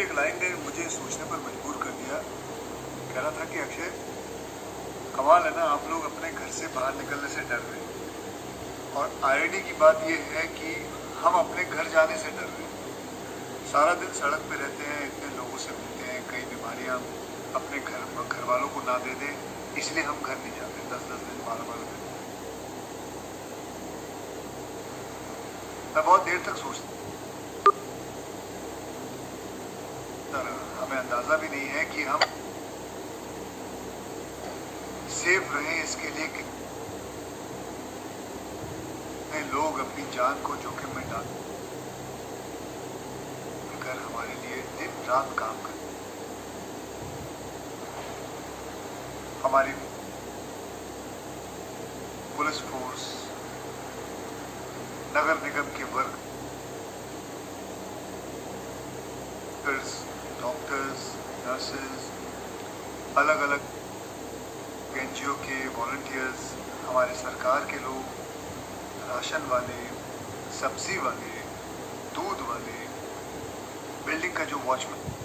की एक लाइन ने मुझे सोचने पर मजबूर कर दिया। कह रहा था कि अक्षय, कमाल है ना, आप लोग अपने घर से बाहर निकलने से डर रहे हैं और आईडी की बात यह है कि हम अपने घर जाने से डर रहे हैं सारा दिन सड़क पे रहते हैं, इतने लोगों से मिलते हैं, कई बीमारियाँ अपने घर घर वालों को ना दे दें, इसलिए हम घर नहीं जाते दस दस दिन बारह बारह दिन। मैं बहुत देर तक सोचता हमें अंदाज़ा भी नहीं है कि हम सेफ़ रहे इसके लिए कि लोग अपनी जान को जोखिम में डाल। कर हमारे लिए दिन रात काम करते हमारी पुलिस फोर्स, नगर निगम के वर्ग डॉक्टर्स नर्सेज अलग अलग एनजीओ के वॉल्टियर्स हमारे सरकार के लोग, राशन वाले, सब्ज़ी वाले, दूध वाले बिल्डिंग का जो वॉचमैन